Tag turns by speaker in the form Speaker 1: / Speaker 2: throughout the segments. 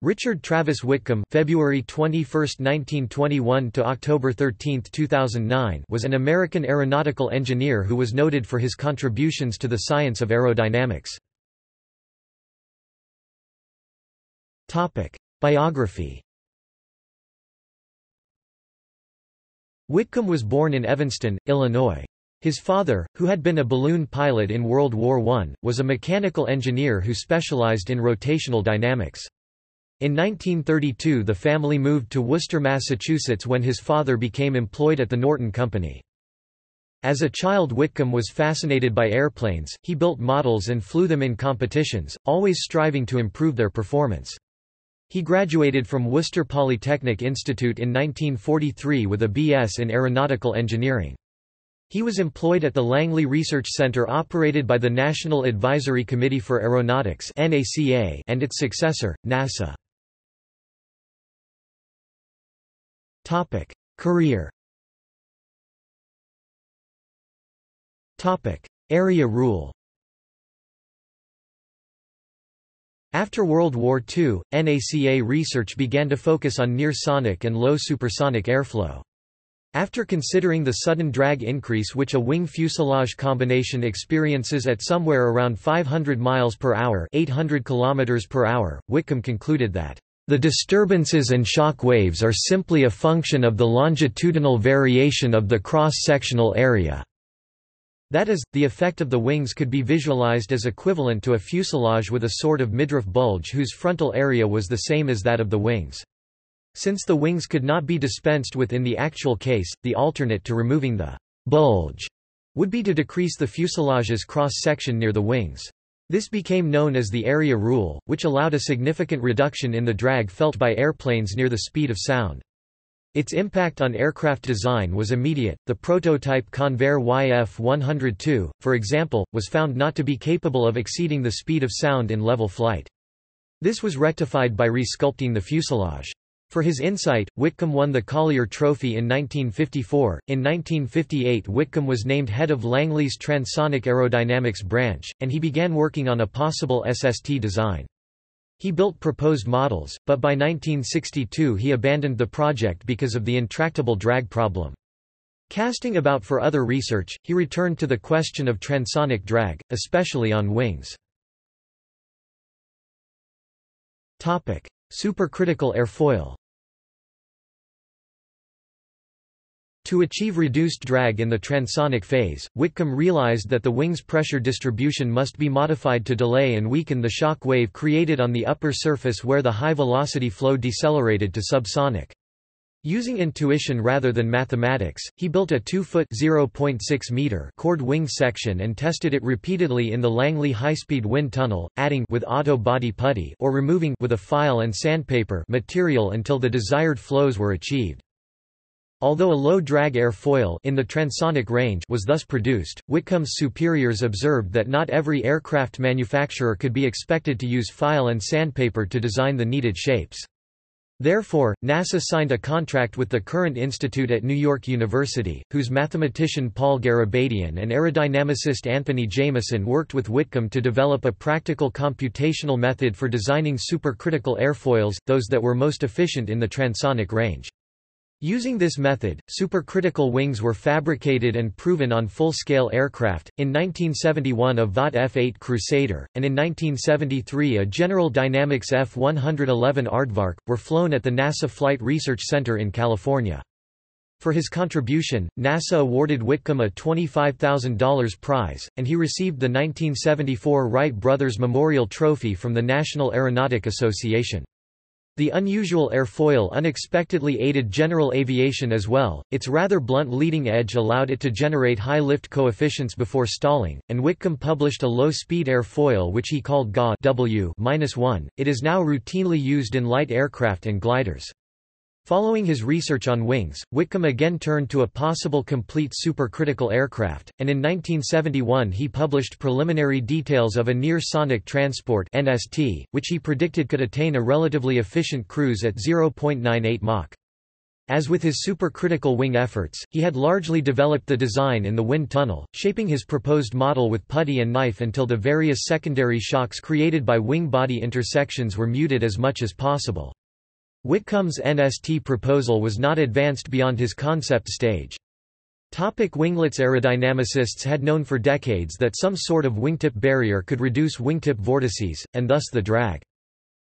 Speaker 1: Richard Travis Whitcomb February 21, 1921 to October 13, 2009 was an American aeronautical engineer who was noted for his contributions to the science of aerodynamics. Topic: Biography Whitcomb was born in Evanston, Illinois. His father, who had been a balloon pilot in World War I, was a mechanical engineer who specialized in rotational dynamics. In 1932 the family moved to Worcester, Massachusetts when his father became employed at the Norton Company. As a child Whitcomb was fascinated by airplanes, he built models and flew them in competitions, always striving to improve their performance. He graduated from Worcester Polytechnic Institute in 1943 with a B.S. in aeronautical engineering. He was employed at the Langley Research Center operated by the National Advisory Committee for Aeronautics and its successor, NASA. Topic: Career. Topic: Area rule. After World War II, NACA research began to focus on near-sonic and low supersonic airflow. After considering the sudden drag increase which a wing fuselage combination experiences at somewhere around 500 miles per hour, 800 kilometers per hour, Whitcomb concluded that the disturbances and shock waves are simply a function of the longitudinal variation of the cross-sectional area. That is, the effect of the wings could be visualized as equivalent to a fuselage with a sort of midriff bulge whose frontal area was the same as that of the wings. Since the wings could not be dispensed with in the actual case, the alternate to removing the bulge would be to decrease the fuselage's cross-section near the wings. This became known as the area rule, which allowed a significant reduction in the drag felt by airplanes near the speed of sound. Its impact on aircraft design was immediate. The prototype Convair YF-102, for example, was found not to be capable of exceeding the speed of sound in level flight. This was rectified by resculpting the fuselage. For his insight, Whitcomb won the Collier Trophy in 1954. In 1958, Whitcomb was named head of Langley's Transonic Aerodynamics branch, and he began working on a possible SST design. He built proposed models, but by 1962 he abandoned the project because of the intractable drag problem. Casting about for other research, he returned to the question of transonic drag, especially on wings. Supercritical airfoil To achieve reduced drag in the transonic phase, Whitcomb realized that the wing's pressure distribution must be modified to delay and weaken the shock wave created on the upper surface where the high-velocity flow decelerated to subsonic. Using intuition rather than mathematics, he built a 2-foot (0.6 chord wing section and tested it repeatedly in the Langley high-speed wind tunnel, adding with auto body putty or removing with a file and sandpaper material until the desired flows were achieved. Although a low-drag airfoil in the transonic range was thus produced, Whitcomb's superiors observed that not every aircraft manufacturer could be expected to use file and sandpaper to design the needed shapes. Therefore, NASA signed a contract with the Courant Institute at New York University, whose mathematician Paul Garabedian and aerodynamicist Anthony Jameson worked with Whitcomb to develop a practical computational method for designing supercritical airfoils, those that were most efficient in the transonic range. Using this method, supercritical wings were fabricated and proven on full-scale aircraft, in 1971 a Vought F-8 Crusader, and in 1973 a General Dynamics F-111 Aardvark, were flown at the NASA Flight Research Center in California. For his contribution, NASA awarded Whitcomb a $25,000 prize, and he received the 1974 Wright Brothers Memorial Trophy from the National Aeronautic Association. The unusual airfoil unexpectedly aided general aviation as well, its rather blunt leading edge allowed it to generate high lift coefficients before stalling, and Whitcomb published a low-speed airfoil which he called GA W-1. It is now routinely used in light aircraft and gliders. Following his research on wings, Whitcomb again turned to a possible complete supercritical aircraft, and in 1971 he published preliminary details of a near-sonic transport NST, which he predicted could attain a relatively efficient cruise at 0.98 Mach. As with his supercritical wing efforts, he had largely developed the design in the wind tunnel, shaping his proposed model with putty and knife until the various secondary shocks created by wing-body intersections were muted as much as possible. Whitcomb's NST proposal was not advanced beyond his concept stage. Topic winglets Aerodynamicists had known for decades that some sort of wingtip barrier could reduce wingtip vortices, and thus the drag.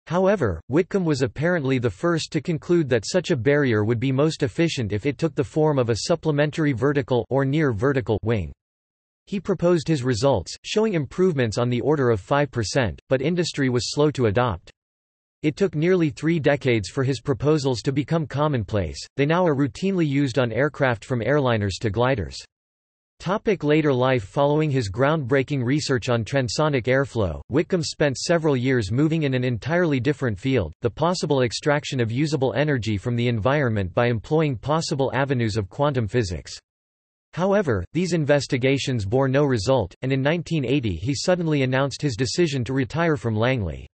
Speaker 1: However, Whitcomb was apparently the first to conclude that such a barrier would be most efficient if it took the form of a supplementary vertical or near vertical wing. He proposed his results, showing improvements on the order of 5%, but industry was slow to adopt. It took nearly three decades for his proposals to become commonplace, they now are routinely used on aircraft from airliners to gliders. Topic later life Following his groundbreaking research on transonic airflow, Whitcomb spent several years moving in an entirely different field, the possible extraction of usable energy from the environment by employing possible avenues of quantum physics. However, these investigations bore no result, and in 1980 he suddenly announced his decision to retire from Langley.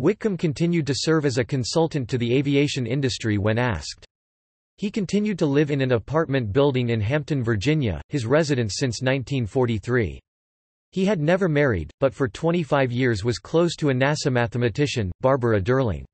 Speaker 1: Whitcomb continued to serve as a consultant to the aviation industry when asked. He continued to live in an apartment building in Hampton, Virginia, his residence since 1943. He had never married, but for 25 years was close to a NASA mathematician, Barbara Durling.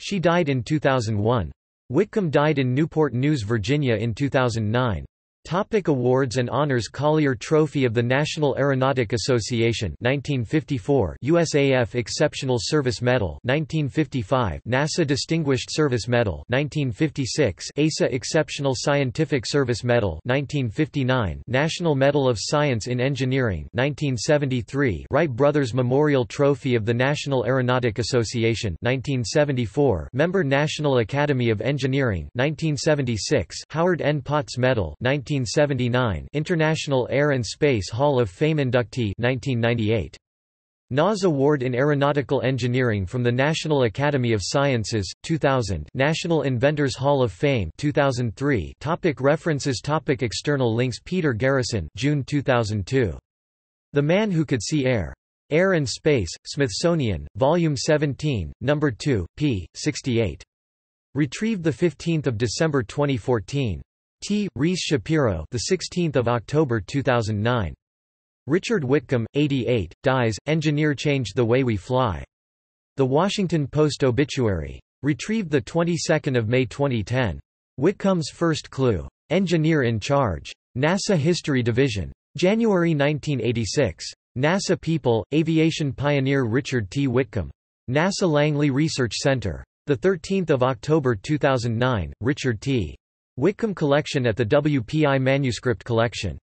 Speaker 1: She died in 2001. Whitcomb died in Newport News, Virginia in 2009. Topic awards and honors Collier Trophy of the National Aeronautic Association 1954 USAF Exceptional Service Medal 1955 NASA Distinguished Service Medal 1956 ASA Exceptional Scientific Service Medal 1959 National Medal of Science in Engineering 1973 Wright Brothers Memorial Trophy of the National Aeronautic Association 1974 Member National Academy of Engineering 1976 Howard N. Potts Medal 19 1979 International Air and Space Hall of Fame inductee 1998 NAS Award in Aeronautical Engineering from the National Academy of Sciences, 2000 National Inventors Hall of Fame 2003 topic References topic External links Peter Garrison June 2002. The Man Who Could See Air. Air and Space, Smithsonian, Volume 17, No. 2, p. 68. Retrieved 15 December 2014. T. Rees Shapiro, the 16th of October 2009. Richard Whitcomb, 88, dies. Engineer changed the way we fly. The Washington Post obituary. Retrieved the 22nd of May 2010. Whitcomb's first clue. Engineer in charge. NASA History Division. January 1986. NASA People, aviation pioneer Richard T. Whitcomb. NASA Langley Research Center. 13 October 2009, Richard T. Whitcomb Collection at the WPI Manuscript Collection